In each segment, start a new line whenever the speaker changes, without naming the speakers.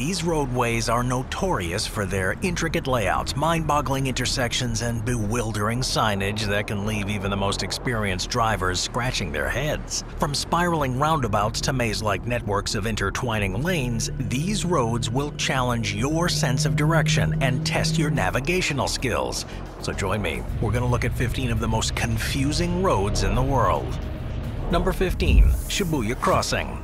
These roadways are notorious for their intricate layouts, mind-boggling intersections, and bewildering signage that can leave even the most experienced drivers scratching their heads. From spiraling roundabouts to maze-like networks of intertwining lanes, these roads will challenge your sense of direction and test your navigational skills. So join me, we're going to look at 15 of the most confusing roads in the world. Number 15. Shibuya Crossing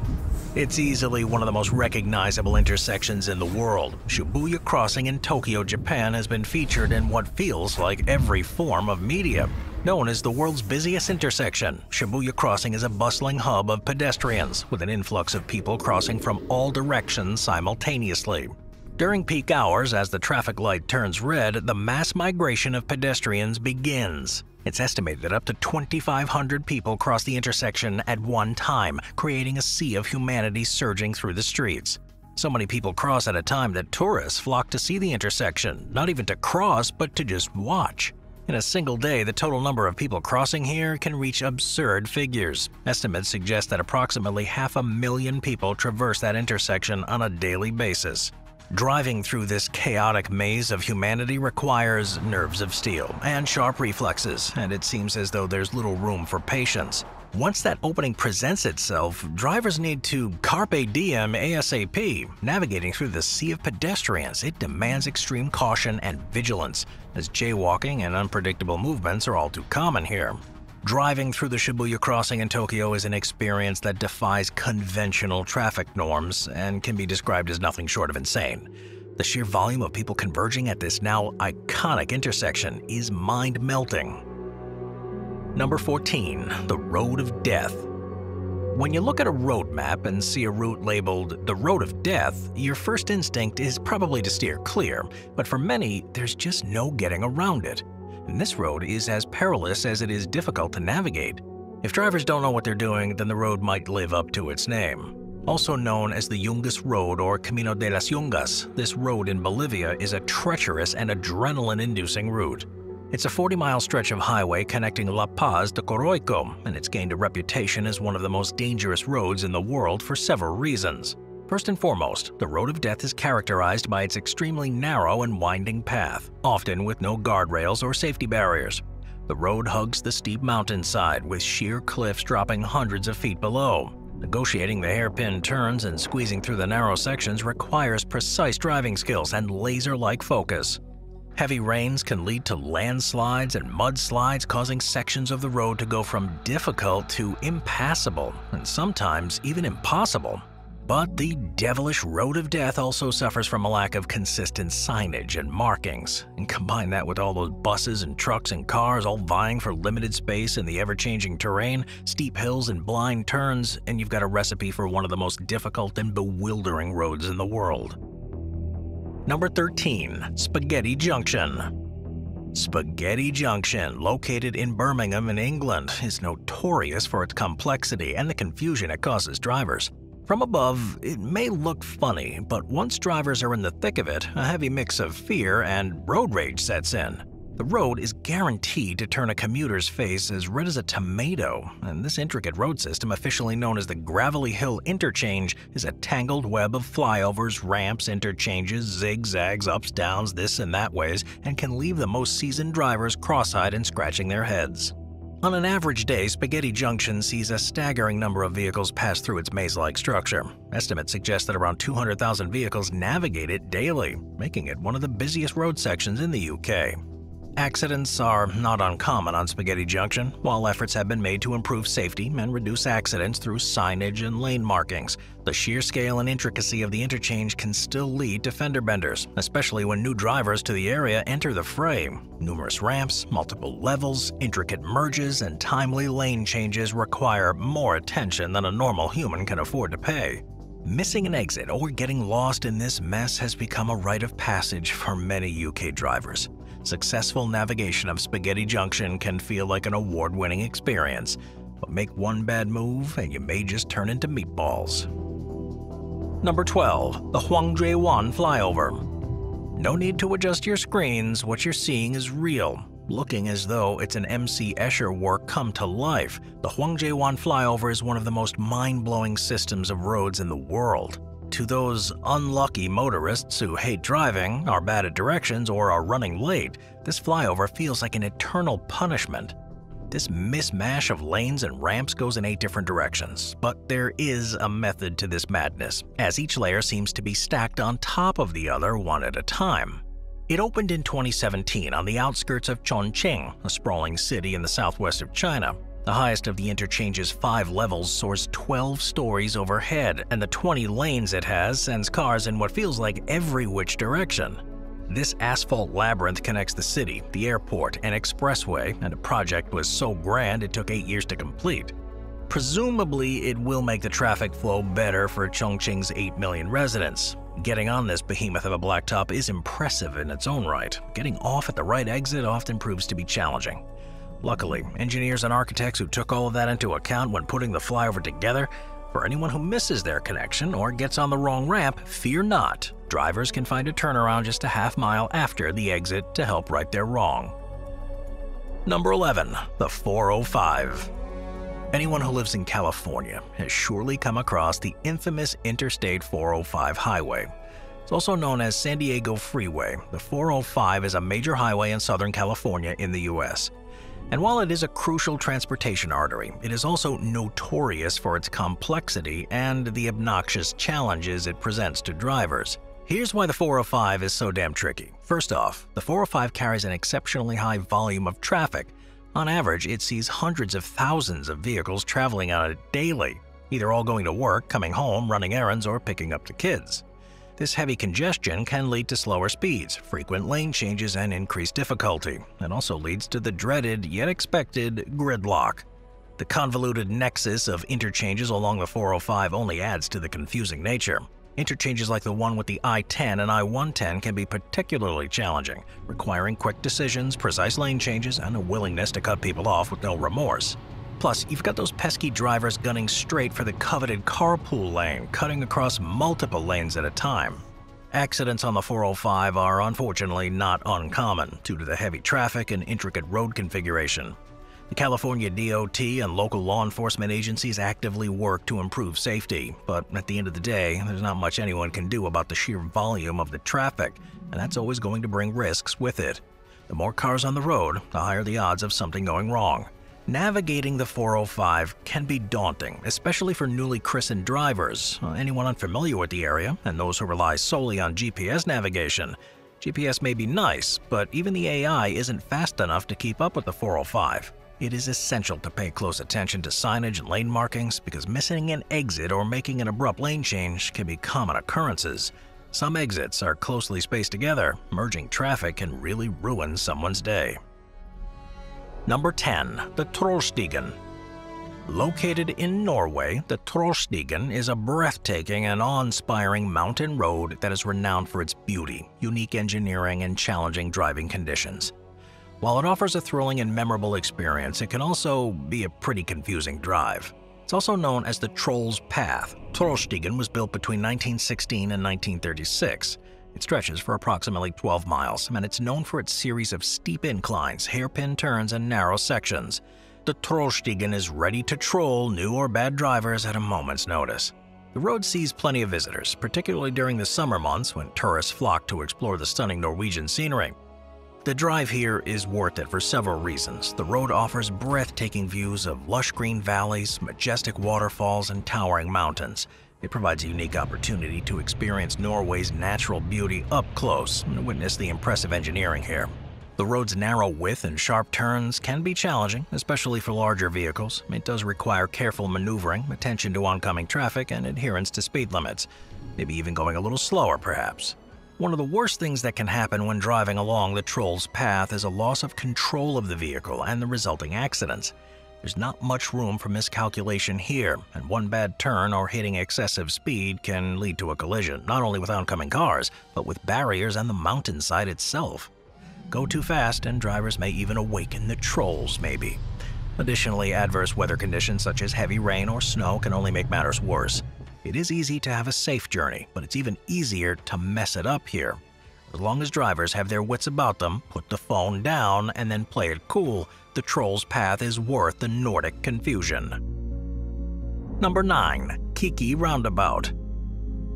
it's easily one of the most recognizable intersections in the world. Shibuya Crossing in Tokyo, Japan has been featured in what feels like every form of media. Known as the world's busiest intersection, Shibuya Crossing is a bustling hub of pedestrians, with an influx of people crossing from all directions simultaneously. During peak hours, as the traffic light turns red, the mass migration of pedestrians begins. It's estimated that up to 2,500 people cross the intersection at one time, creating a sea of humanity surging through the streets. So many people cross at a time that tourists flock to see the intersection, not even to cross, but to just watch. In a single day, the total number of people crossing here can reach absurd figures. Estimates suggest that approximately half a million people traverse that intersection on a daily basis. Driving through this chaotic maze of humanity requires nerves of steel and sharp reflexes, and it seems as though there's little room for patience. Once that opening presents itself, drivers need to carpe diem ASAP. Navigating through the sea of pedestrians, it demands extreme caution and vigilance, as jaywalking and unpredictable movements are all too common here. Driving through the Shibuya crossing in Tokyo is an experience that defies conventional traffic norms and can be described as nothing short of insane. The sheer volume of people converging at this now iconic intersection is mind-melting. Number 14. The Road of Death When you look at a road map and see a route labeled the Road of Death, your first instinct is probably to steer clear, but for many, there's just no getting around it and this road is as perilous as it is difficult to navigate. If drivers don't know what they're doing, then the road might live up to its name. Also known as the Yungas Road or Camino de las Yungas, this road in Bolivia is a treacherous and adrenaline-inducing route. It's a 40-mile stretch of highway connecting La Paz to Coroico, and it's gained a reputation as one of the most dangerous roads in the world for several reasons. First and foremost, the road of death is characterized by its extremely narrow and winding path, often with no guardrails or safety barriers. The road hugs the steep mountainside with sheer cliffs dropping hundreds of feet below. Negotiating the hairpin turns and squeezing through the narrow sections requires precise driving skills and laser-like focus. Heavy rains can lead to landslides and mudslides causing sections of the road to go from difficult to impassable and sometimes even impossible. But the devilish Road of Death also suffers from a lack of consistent signage and markings. And combine that with all those buses and trucks and cars all vying for limited space in the ever-changing terrain, steep hills and blind turns, and you've got a recipe for one of the most difficult and bewildering roads in the world. Number 13. Spaghetti Junction Spaghetti Junction, located in Birmingham in England, is notorious for its complexity and the confusion it causes drivers. From above, it may look funny, but once drivers are in the thick of it, a heavy mix of fear and road rage sets in. The road is guaranteed to turn a commuter's face as red as a tomato, and this intricate road system, officially known as the Gravelly Hill Interchange, is a tangled web of flyovers, ramps, interchanges, zigzags, ups, downs, this and that ways, and can leave the most seasoned drivers cross-eyed and scratching their heads. On an average day, Spaghetti Junction sees a staggering number of vehicles pass through its maze-like structure. Estimates suggest that around 200,000 vehicles navigate it daily, making it one of the busiest road sections in the UK. Accidents are not uncommon on Spaghetti Junction, while efforts have been made to improve safety and reduce accidents through signage and lane markings. The sheer scale and intricacy of the interchange can still lead to fender benders, especially when new drivers to the area enter the fray. Numerous ramps, multiple levels, intricate merges, and timely lane changes require more attention than a normal human can afford to pay. Missing an exit or getting lost in this mess has become a rite of passage for many UK drivers. Successful navigation of Spaghetti Junction can feel like an award-winning experience, but make one bad move and you may just turn into meatballs. Number 12. The Huangjiewan Flyover No need to adjust your screens, what you're seeing is real, looking as though it's an MC Escher work come to life. The Huangjiewan Flyover is one of the most mind-blowing systems of roads in the world. To those unlucky motorists who hate driving, are bad at directions, or are running late, this flyover feels like an eternal punishment. This mismatch of lanes and ramps goes in eight different directions, but there is a method to this madness, as each layer seems to be stacked on top of the other one at a time. It opened in 2017 on the outskirts of Chongqing, a sprawling city in the southwest of China. The highest of the interchange's five levels soars 12 stories overhead, and the 20 lanes it has sends cars in what feels like every which direction. This asphalt labyrinth connects the city, the airport, and expressway, and the project was so grand it took eight years to complete. Presumably, it will make the traffic flow better for Chongqing's 8 million residents. Getting on this behemoth of a blacktop is impressive in its own right. Getting off at the right exit often proves to be challenging. Luckily, engineers and architects who took all of that into account when putting the flyover together for anyone who misses their connection or gets on the wrong ramp, fear not. Drivers can find a turnaround just a half mile after the exit to help right their wrong. Number 11. The 405 Anyone who lives in California has surely come across the infamous Interstate 405 highway. It's also known as San Diego Freeway. The 405 is a major highway in Southern California in the U.S. And while it is a crucial transportation artery, it is also notorious for its complexity and the obnoxious challenges it presents to drivers. Here's why the 405 is so damn tricky. First off, the 405 carries an exceptionally high volume of traffic. On average, it sees hundreds of thousands of vehicles traveling on it daily, either all going to work, coming home, running errands, or picking up the kids. This heavy congestion can lead to slower speeds, frequent lane changes, and increased difficulty. It also leads to the dreaded, yet expected, gridlock. The convoluted nexus of interchanges along the 405 only adds to the confusing nature. Interchanges like the one with the I-10 and I-110 can be particularly challenging, requiring quick decisions, precise lane changes, and a willingness to cut people off with no remorse. Plus, you've got those pesky drivers gunning straight for the coveted carpool lane, cutting across multiple lanes at a time. Accidents on the 405 are unfortunately not uncommon due to the heavy traffic and intricate road configuration. The California DOT and local law enforcement agencies actively work to improve safety, but at the end of the day, there's not much anyone can do about the sheer volume of the traffic, and that's always going to bring risks with it. The more cars on the road, the higher the odds of something going wrong. Navigating the 405 can be daunting, especially for newly christened drivers, uh, anyone unfamiliar with the area, and those who rely solely on GPS navigation. GPS may be nice, but even the AI isn't fast enough to keep up with the 405. It is essential to pay close attention to signage and lane markings because missing an exit or making an abrupt lane change can be common occurrences. Some exits are closely spaced together, merging traffic can really ruin someone's day. Number 10. The Trollstigen Located in Norway, the Trollstigen is a breathtaking and awe-inspiring mountain road that is renowned for its beauty, unique engineering, and challenging driving conditions. While it offers a thrilling and memorable experience, it can also be a pretty confusing drive. It's also known as the Troll's Path. Trollstigen was built between 1916 and 1936. It stretches for approximately 12 miles, and it's known for its series of steep inclines, hairpin turns, and narrow sections. The Trollstigen is ready to troll new or bad drivers at a moment's notice. The road sees plenty of visitors, particularly during the summer months when tourists flock to explore the stunning Norwegian scenery. The drive here is worth it for several reasons. The road offers breathtaking views of lush green valleys, majestic waterfalls, and towering mountains. It provides a unique opportunity to experience Norway's natural beauty up close and witness the impressive engineering here. The road's narrow width and sharp turns can be challenging, especially for larger vehicles. It does require careful maneuvering, attention to oncoming traffic, and adherence to speed limits. Maybe even going a little slower, perhaps. One of the worst things that can happen when driving along the Troll's path is a loss of control of the vehicle and the resulting accidents. There's not much room for miscalculation here, and one bad turn or hitting excessive speed can lead to a collision, not only with oncoming cars, but with barriers and the mountainside itself. Go too fast and drivers may even awaken the trolls, maybe. Additionally, adverse weather conditions such as heavy rain or snow can only make matters worse. It is easy to have a safe journey, but it's even easier to mess it up here. As long as drivers have their wits about them, put the phone down, and then play it cool, the Troll's Path is worth the Nordic confusion. Number 9. Kiki Roundabout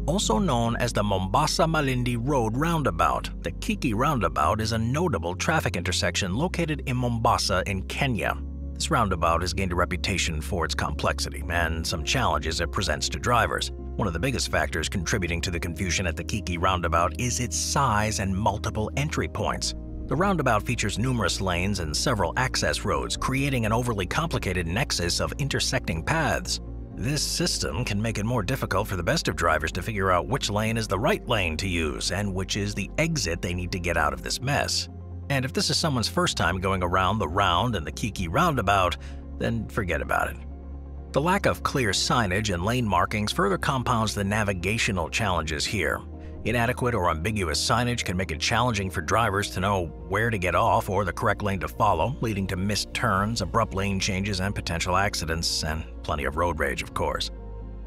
also known as the Mombasa-Malindi Road Roundabout. The Kiki Roundabout is a notable traffic intersection located in Mombasa in Kenya. This roundabout has gained a reputation for its complexity and some challenges it presents to drivers. One of the biggest factors contributing to the confusion at the Kiki roundabout is its size and multiple entry points. The roundabout features numerous lanes and several access roads, creating an overly complicated nexus of intersecting paths. This system can make it more difficult for the best of drivers to figure out which lane is the right lane to use and which is the exit they need to get out of this mess. And if this is someone's first time going around the round and the Kiki roundabout, then forget about it. The lack of clear signage and lane markings further compounds the navigational challenges here. Inadequate or ambiguous signage can make it challenging for drivers to know where to get off or the correct lane to follow, leading to missed turns, abrupt lane changes, and potential accidents, and plenty of road rage, of course.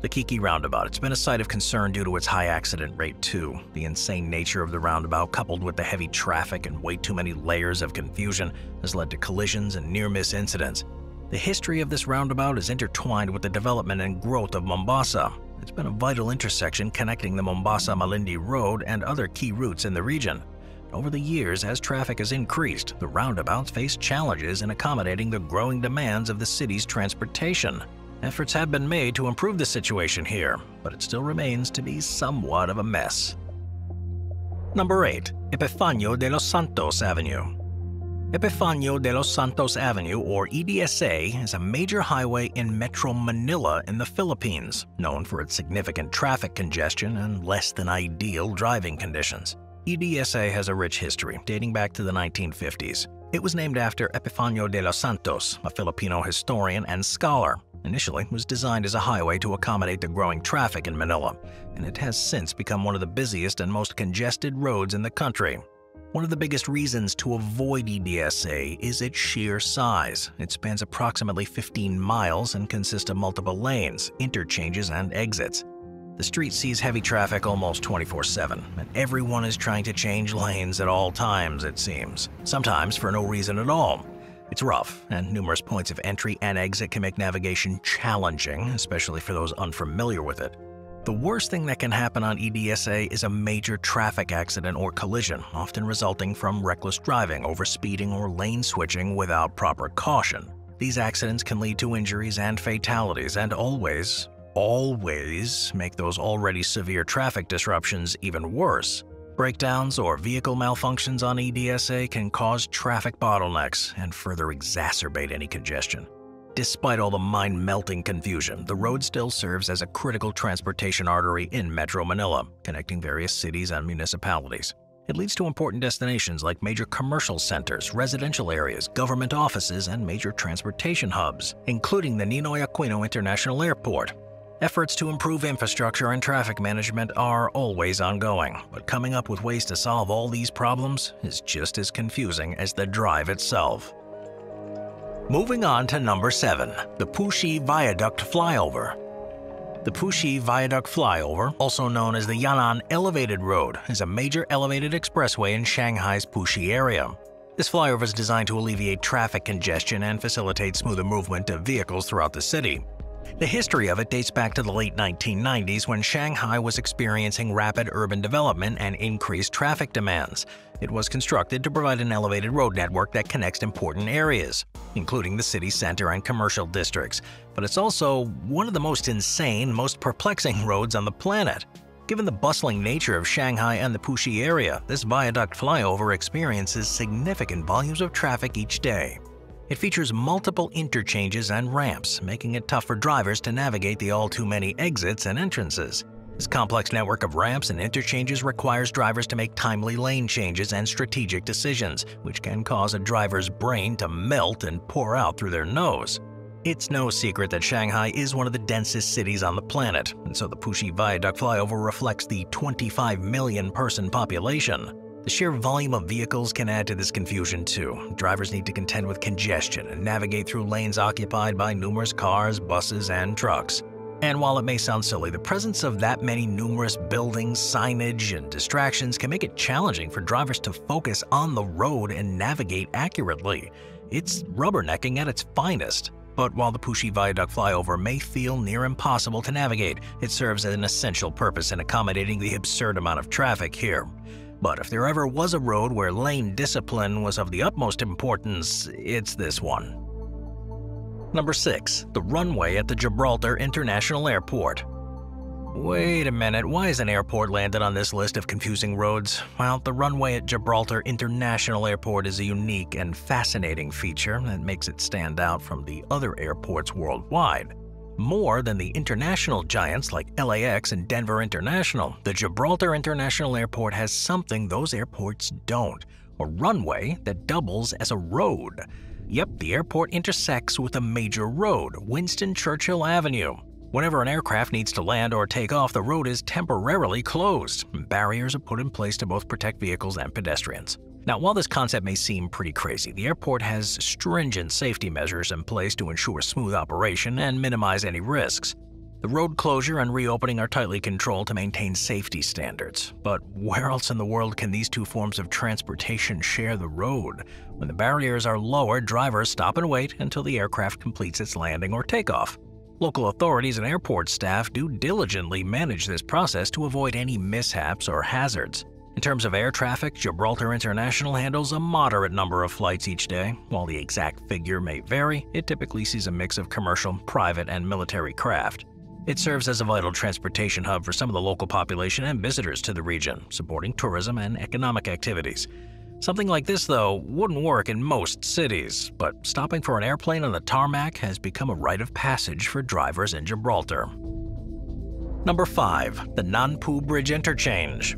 The Kiki roundabout, it's been a site of concern due to its high accident rate too. The insane nature of the roundabout, coupled with the heavy traffic and way too many layers of confusion, has led to collisions and near-miss incidents. The history of this roundabout is intertwined with the development and growth of Mombasa, it's been a vital intersection connecting the Mombasa-Malindi Road and other key routes in the region. Over the years, as traffic has increased, the roundabouts face challenges in accommodating the growing demands of the city's transportation. Efforts have been made to improve the situation here, but it still remains to be somewhat of a mess. Number 8. Epifanio de los Santos Avenue Epifanio de los Santos Avenue, or EDSA, is a major highway in Metro Manila in the Philippines, known for its significant traffic congestion and less than ideal driving conditions. EDSA has a rich history, dating back to the 1950s. It was named after Epifanio de los Santos, a Filipino historian and scholar. Initially, it was designed as a highway to accommodate the growing traffic in Manila, and it has since become one of the busiest and most congested roads in the country. One of the biggest reasons to avoid EDSA is its sheer size. It spans approximately 15 miles and consists of multiple lanes, interchanges, and exits. The street sees heavy traffic almost 24-7, and everyone is trying to change lanes at all times, it seems, sometimes for no reason at all. It's rough, and numerous points of entry and exit can make navigation challenging, especially for those unfamiliar with it. The worst thing that can happen on EDSA is a major traffic accident or collision, often resulting from reckless driving, overspeeding, or lane switching without proper caution. These accidents can lead to injuries and fatalities and always, always make those already severe traffic disruptions even worse. Breakdowns or vehicle malfunctions on EDSA can cause traffic bottlenecks and further exacerbate any congestion. Despite all the mind-melting confusion, the road still serves as a critical transportation artery in Metro Manila, connecting various cities and municipalities. It leads to important destinations like major commercial centers, residential areas, government offices, and major transportation hubs, including the Ninoy Aquino International Airport. Efforts to improve infrastructure and traffic management are always ongoing, but coming up with ways to solve all these problems is just as confusing as the drive itself. Moving on to number 7, the Puxi Viaduct Flyover. The Puxi Viaduct Flyover, also known as the Yan'an Elevated Road, is a major elevated expressway in Shanghai's Puxi area. This flyover is designed to alleviate traffic congestion and facilitate smoother movement of vehicles throughout the city. The history of it dates back to the late 1990s when Shanghai was experiencing rapid urban development and increased traffic demands. It was constructed to provide an elevated road network that connects important areas, including the city center and commercial districts. But it's also one of the most insane, most perplexing roads on the planet. Given the bustling nature of Shanghai and the Puxi area, this viaduct flyover experiences significant volumes of traffic each day. It features multiple interchanges and ramps, making it tough for drivers to navigate the all too many exits and entrances. This complex network of ramps and interchanges requires drivers to make timely lane changes and strategic decisions, which can cause a driver's brain to melt and pour out through their nose. It's no secret that Shanghai is one of the densest cities on the planet, and so the Puxi Viaduct flyover reflects the 25 million person population. The sheer volume of vehicles can add to this confusion too. Drivers need to contend with congestion and navigate through lanes occupied by numerous cars, buses, and trucks. And while it may sound silly, the presence of that many numerous buildings, signage, and distractions can make it challenging for drivers to focus on the road and navigate accurately. It's rubbernecking at its finest. But while the Puxi Viaduct flyover may feel near impossible to navigate, it serves an essential purpose in accommodating the absurd amount of traffic here. But if there ever was a road where lane discipline was of the utmost importance, it's this one. Number 6. The runway at the Gibraltar International Airport. Wait a minute, why is an airport landed on this list of confusing roads? Well, the runway at Gibraltar International Airport is a unique and fascinating feature that makes it stand out from the other airports worldwide. More than the international giants like LAX and Denver International, the Gibraltar International Airport has something those airports don't a runway that doubles as a road. Yep, the airport intersects with a major road, Winston Churchill Avenue. Whenever an aircraft needs to land or take off, the road is temporarily closed. Barriers are put in place to both protect vehicles and pedestrians. Now, while this concept may seem pretty crazy, the airport has stringent safety measures in place to ensure smooth operation and minimize any risks. The road closure and reopening are tightly controlled to maintain safety standards. But where else in the world can these two forms of transportation share the road? When the barriers are lowered, drivers stop and wait until the aircraft completes its landing or takeoff. Local authorities and airport staff do diligently manage this process to avoid any mishaps or hazards. In terms of air traffic, Gibraltar International handles a moderate number of flights each day. While the exact figure may vary, it typically sees a mix of commercial, private, and military craft. It serves as a vital transportation hub for some of the local population and visitors to the region, supporting tourism and economic activities. Something like this, though, wouldn't work in most cities, but stopping for an airplane on the tarmac has become a rite of passage for drivers in Gibraltar. Number 5. The Nanpu Bridge Interchange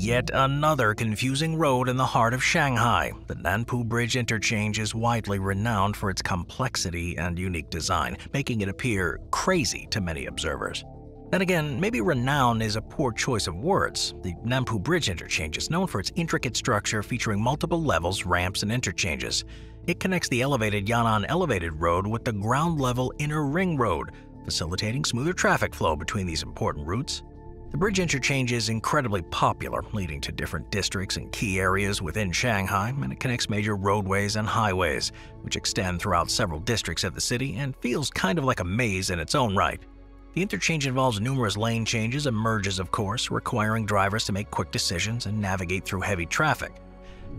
Yet another confusing road in the heart of Shanghai, the Nanpu Bridge Interchange is widely renowned for its complexity and unique design, making it appear crazy to many observers. Then again, maybe renown is a poor choice of words. The Nanpu Bridge interchange is known for its intricate structure featuring multiple levels, ramps, and interchanges. It connects the elevated Yan'an Elevated Road with the ground-level Inner Ring Road, facilitating smoother traffic flow between these important routes. The bridge interchange is incredibly popular, leading to different districts and key areas within Shanghai, and it connects major roadways and highways, which extend throughout several districts of the city and feels kind of like a maze in its own right. The interchange involves numerous lane changes and merges, of course, requiring drivers to make quick decisions and navigate through heavy traffic.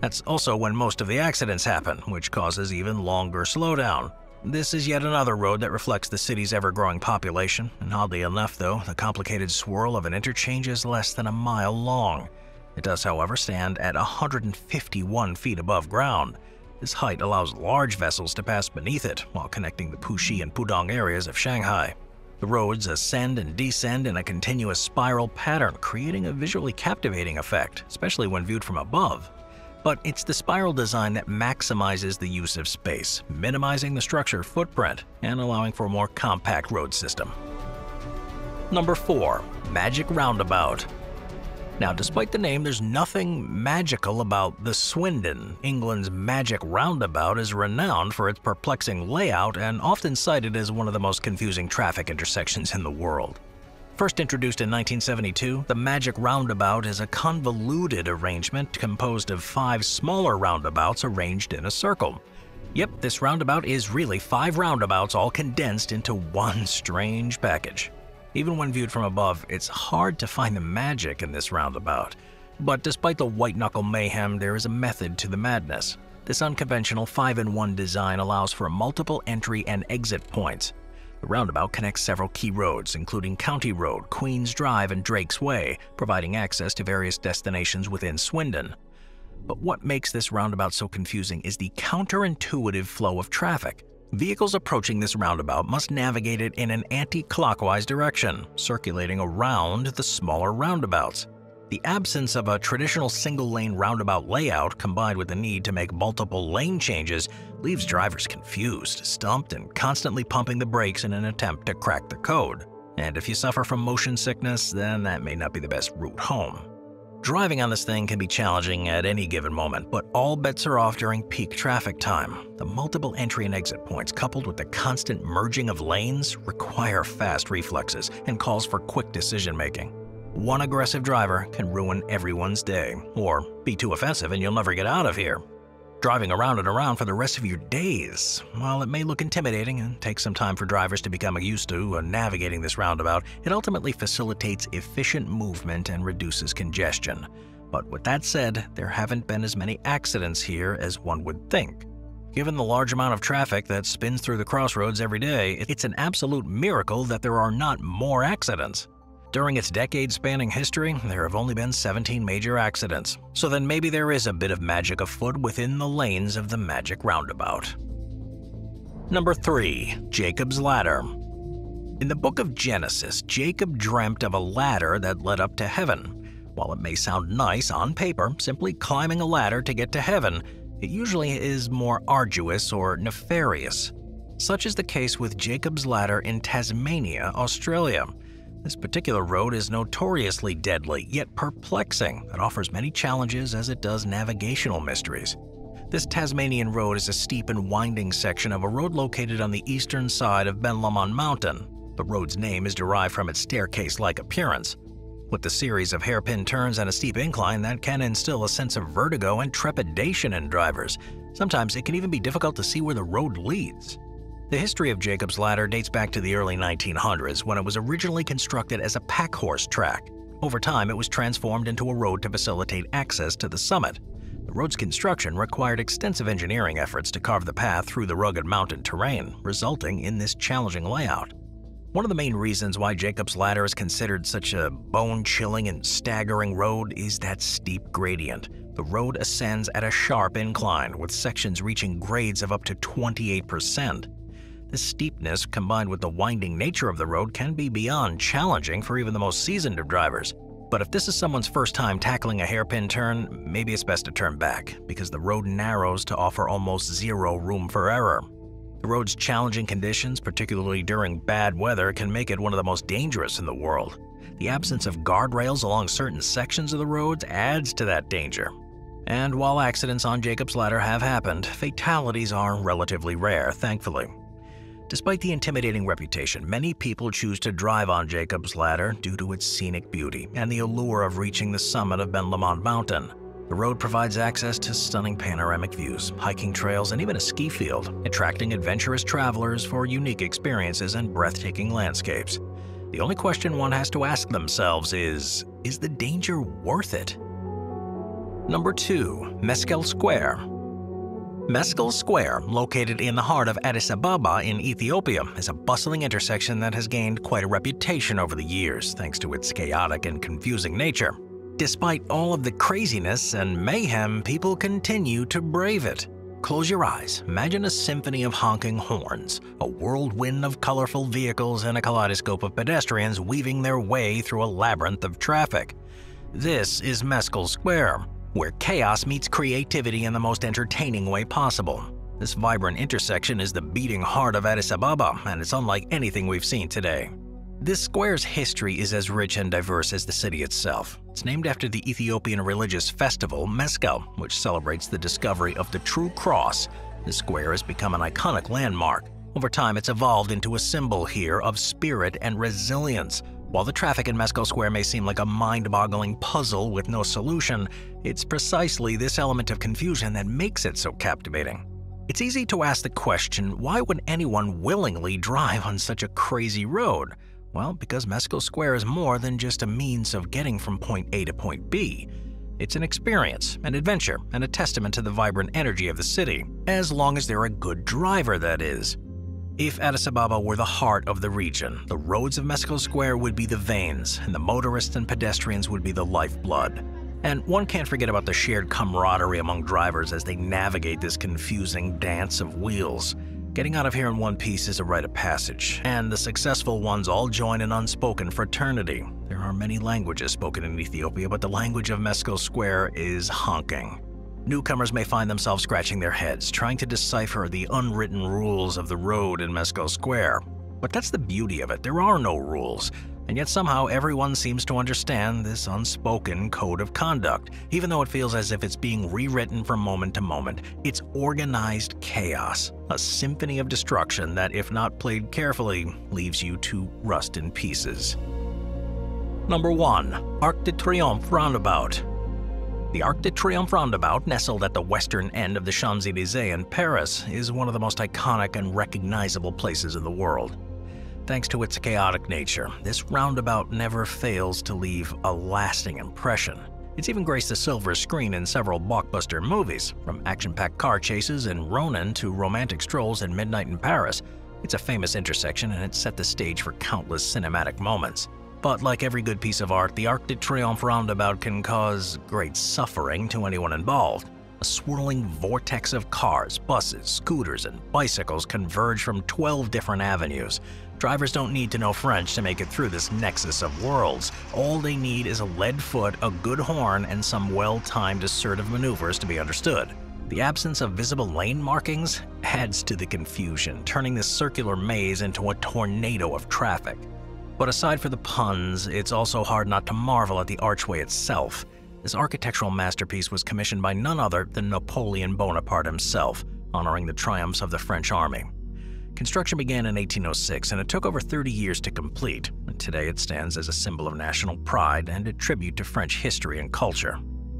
That's also when most of the accidents happen, which causes even longer slowdown. This is yet another road that reflects the city's ever-growing population, and oddly enough though, the complicated swirl of an interchange is less than a mile long. It does however stand at 151 feet above ground. This height allows large vessels to pass beneath it while connecting the Puxi and Pudong areas of Shanghai. The roads ascend and descend in a continuous spiral pattern, creating a visually captivating effect, especially when viewed from above. But it's the spiral design that maximizes the use of space, minimizing the structure footprint and allowing for a more compact road system. Number 4. Magic Roundabout now, despite the name, there's nothing magical about the Swindon. England's magic roundabout is renowned for its perplexing layout and often cited as one of the most confusing traffic intersections in the world. First introduced in 1972, the Magic Roundabout is a convoluted arrangement composed of five smaller roundabouts arranged in a circle. Yep, this roundabout is really five roundabouts all condensed into one strange package. Even when viewed from above, it's hard to find the magic in this roundabout. But despite the white-knuckle mayhem, there is a method to the madness. This unconventional 5-in-1 design allows for multiple entry and exit points. The roundabout connects several key roads, including County Road, Queens Drive, and Drake's Way, providing access to various destinations within Swindon. But what makes this roundabout so confusing is the counterintuitive flow of traffic. Vehicles approaching this roundabout must navigate it in an anti-clockwise direction, circulating around the smaller roundabouts. The absence of a traditional single-lane roundabout layout combined with the need to make multiple lane changes leaves drivers confused, stumped, and constantly pumping the brakes in an attempt to crack the code. And if you suffer from motion sickness, then that may not be the best route home. Driving on this thing can be challenging at any given moment, but all bets are off during peak traffic time. The multiple entry and exit points, coupled with the constant merging of lanes, require fast reflexes and calls for quick decision making. One aggressive driver can ruin everyone's day, or be too offensive and you'll never get out of here. driving around and around for the rest of your days. While it may look intimidating and take some time for drivers to become used to uh, navigating this roundabout, it ultimately facilitates efficient movement and reduces congestion. But with that said, there haven't been as many accidents here as one would think. Given the large amount of traffic that spins through the crossroads every day, it's an absolute miracle that there are not more accidents. During its decade-spanning history, there have only been 17 major accidents, so then maybe there is a bit of magic afoot within the lanes of the magic roundabout. Number 3. Jacob's Ladder In the book of Genesis, Jacob dreamt of a ladder that led up to heaven. While it may sound nice on paper, simply climbing a ladder to get to heaven, it usually is more arduous or nefarious. Such is the case with Jacob's Ladder in Tasmania, Australia. This particular road is notoriously deadly, yet perplexing. It offers many challenges as it does navigational mysteries. This Tasmanian road is a steep and winding section of a road located on the eastern side of Ben Lomond Mountain. The road's name is derived from its staircase-like appearance. With the series of hairpin turns and a steep incline, that can instill a sense of vertigo and trepidation in drivers. Sometimes it can even be difficult to see where the road leads. The history of Jacob's Ladder dates back to the early 1900s when it was originally constructed as a packhorse track. Over time, it was transformed into a road to facilitate access to the summit. The road's construction required extensive engineering efforts to carve the path through the rugged mountain terrain, resulting in this challenging layout. One of the main reasons why Jacob's Ladder is considered such a bone-chilling and staggering road is that steep gradient. The road ascends at a sharp incline, with sections reaching grades of up to 28%. The steepness, combined with the winding nature of the road, can be beyond challenging for even the most seasoned of drivers. But if this is someone's first time tackling a hairpin turn, maybe it's best to turn back, because the road narrows to offer almost zero room for error. The road's challenging conditions, particularly during bad weather, can make it one of the most dangerous in the world. The absence of guardrails along certain sections of the roads adds to that danger. And while accidents on Jacob's Ladder have happened, fatalities are relatively rare, thankfully. Despite the intimidating reputation, many people choose to drive on Jacob's Ladder due to its scenic beauty and the allure of reaching the summit of Ben Lomond Mountain. The road provides access to stunning panoramic views, hiking trails, and even a ski field, attracting adventurous travelers for unique experiences and breathtaking landscapes. The only question one has to ask themselves is, is the danger worth it? Number 2. Meskel Square Meskel Square, located in the heart of Addis Ababa in Ethiopia, is a bustling intersection that has gained quite a reputation over the years thanks to its chaotic and confusing nature. Despite all of the craziness and mayhem, people continue to brave it. Close your eyes, imagine a symphony of honking horns, a whirlwind of colorful vehicles and a kaleidoscope of pedestrians weaving their way through a labyrinth of traffic. This is Meskel Square, where chaos meets creativity in the most entertaining way possible. This vibrant intersection is the beating heart of Addis Ababa, and it's unlike anything we've seen today. This square's history is as rich and diverse as the city itself. It's named after the Ethiopian religious festival, Meskel, which celebrates the discovery of the true cross. The square has become an iconic landmark. Over time, it's evolved into a symbol here of spirit and resilience, while the traffic in Meskel Square may seem like a mind-boggling puzzle with no solution, it's precisely this element of confusion that makes it so captivating. It's easy to ask the question, why would anyone willingly drive on such a crazy road? Well, because Meskel Square is more than just a means of getting from point A to point B. It's an experience, an adventure, and a testament to the vibrant energy of the city, as long as they're a good driver, that is. If Addis Ababa were the heart of the region, the roads of Meskel Square would be the veins, and the motorists and pedestrians would be the lifeblood. And one can't forget about the shared camaraderie among drivers as they navigate this confusing dance of wheels. Getting out of here in one piece is a rite of passage, and the successful ones all join an unspoken fraternity. There are many languages spoken in Ethiopia, but the language of Meskel Square is honking. Newcomers may find themselves scratching their heads, trying to decipher the unwritten rules of the road in Meskel Square. But that's the beauty of it, there are no rules. And yet somehow everyone seems to understand this unspoken code of conduct, even though it feels as if it's being rewritten from moment to moment. It's organized chaos, a symphony of destruction that, if not played carefully, leaves you to rust in pieces. Number 1. Arc de Triomphe Roundabout The Arc de Triomphe roundabout, nestled at the western end of the Champs-Élysées in Paris, is one of the most iconic and recognizable places in the world. Thanks to its chaotic nature, this roundabout never fails to leave a lasting impression. It's even graced the silver screen in several blockbuster movies, from action-packed car chases in Ronin to romantic strolls in Midnight in Paris. It's a famous intersection and it set the stage for countless cinematic moments. But like every good piece of art, the Arc de Triomphe roundabout can cause great suffering to anyone involved. A swirling vortex of cars, buses, scooters, and bicycles converge from 12 different avenues. Drivers don't need to know French to make it through this nexus of worlds. All they need is a lead foot, a good horn, and some well-timed assertive maneuvers to be understood. The absence of visible lane markings adds to the confusion, turning this circular maze into a tornado of traffic. But aside for the puns, it's also hard not to marvel at the archway itself. This architectural masterpiece was commissioned by none other than Napoleon Bonaparte himself, honoring the triumphs of the French army. Construction began in 1806 and it took over 30 years to complete. Today it stands as a symbol of national pride and a tribute to French history and culture.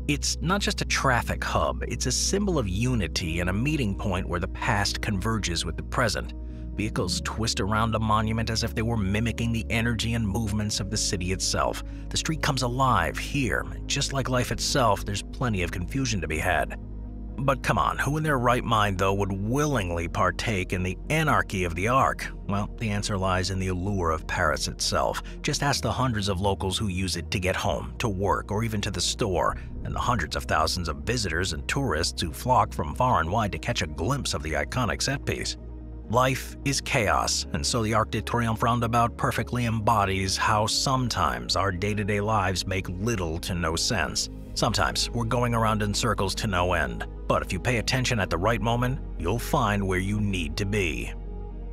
It's not just a traffic hub, it's a symbol of unity and a meeting point where the past converges with the present. Vehicles twist around the monument as if they were mimicking the energy and movements of the city itself. The street comes alive here. Just like life itself, there's plenty of confusion to be had. But come on, who in their right mind, though, would willingly partake in the anarchy of the Arc? Well, the answer lies in the allure of Paris itself. Just ask the hundreds of locals who use it to get home, to work, or even to the store, and the hundreds of thousands of visitors and tourists who flock from far and wide to catch a glimpse of the iconic set piece. Life is chaos, and so the Arc de Triomphe roundabout perfectly embodies how sometimes our day-to-day -day lives make little to no sense. Sometimes we're going around in circles to no end, but if you pay attention at the right moment, you'll find where you need to be.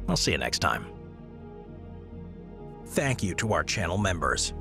I'll see you next time. Thank you to our channel members.